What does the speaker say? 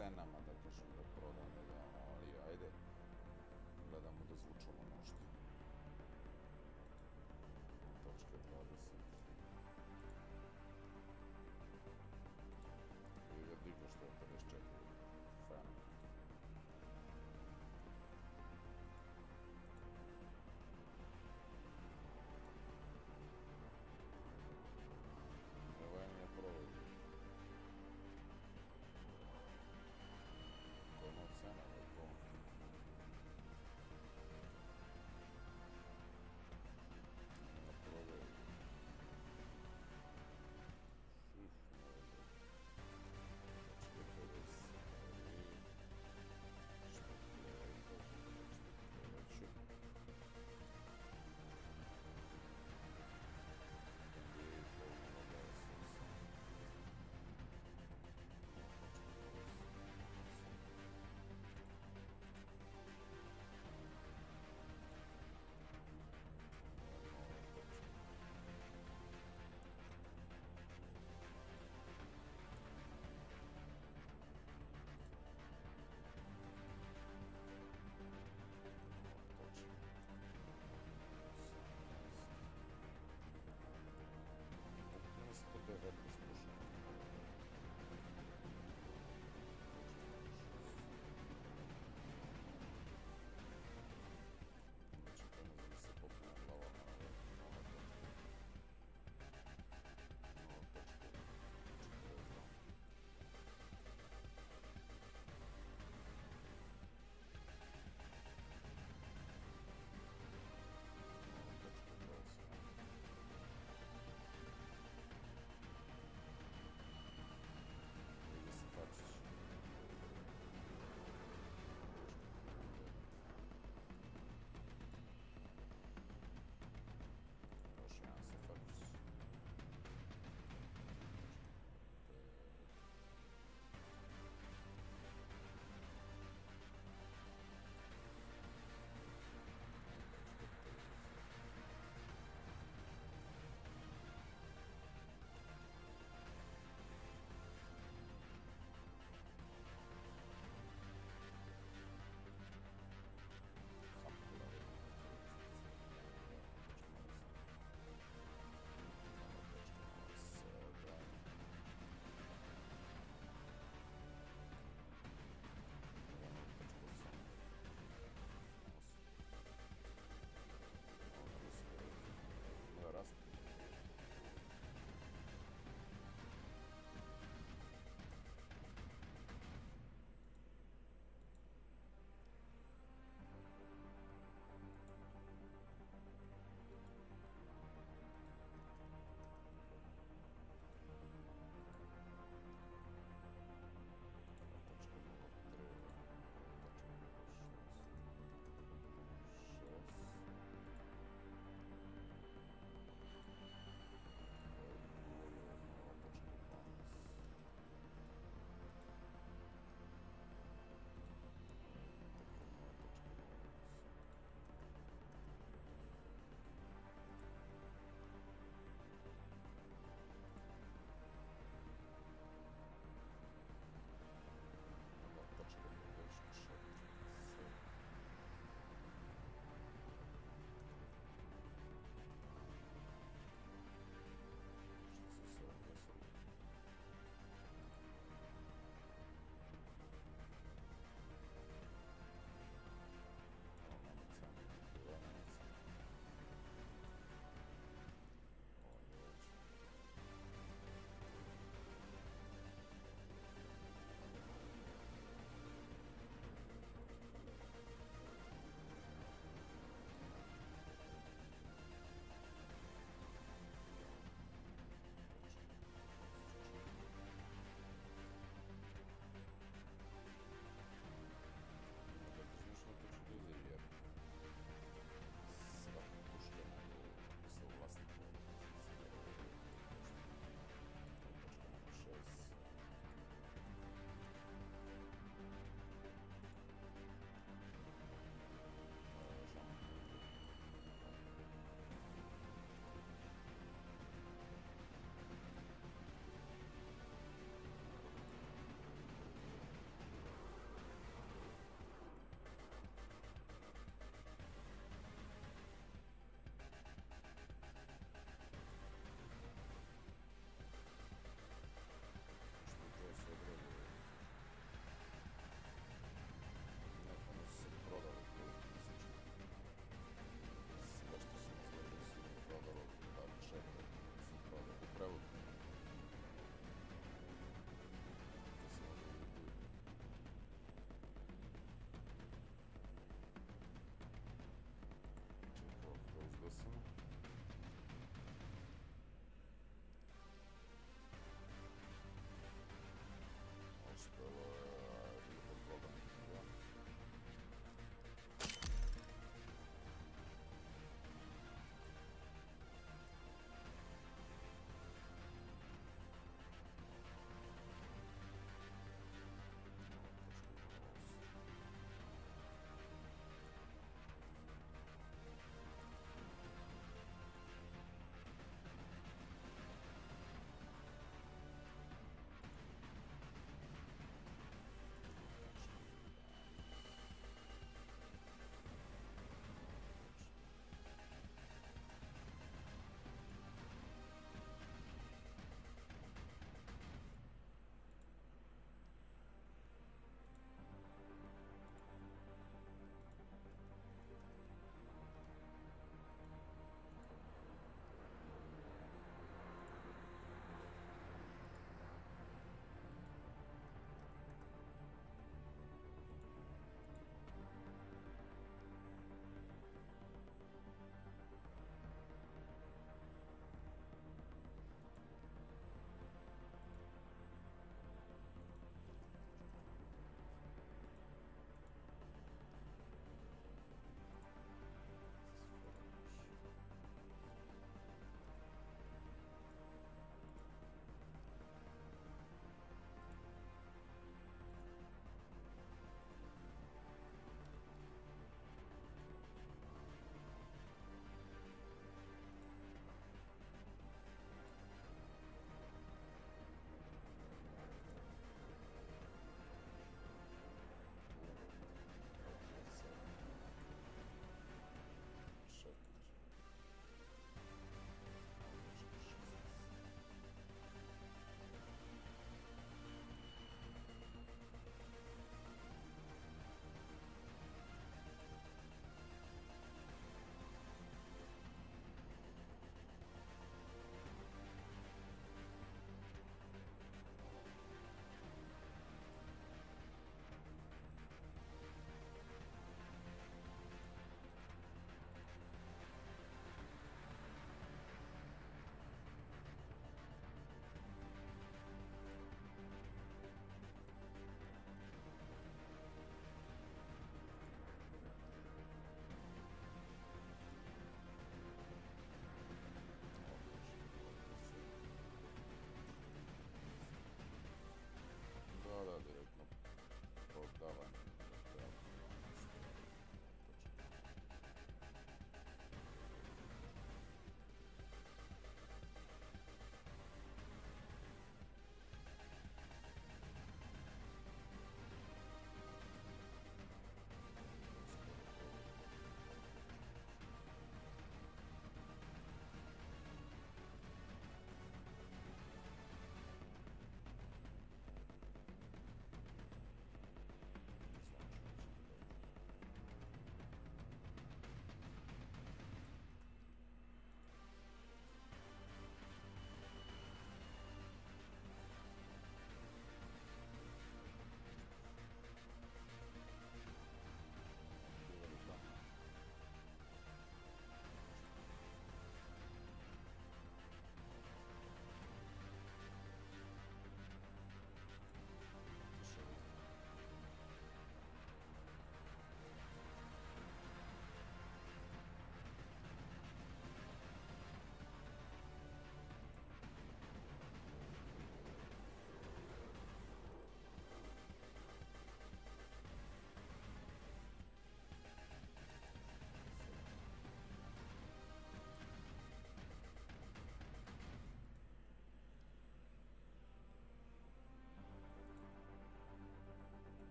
cenama, da kažem, da prodam, da ga, ali ajde, gledamo da zvučamo nešto. Točka 20.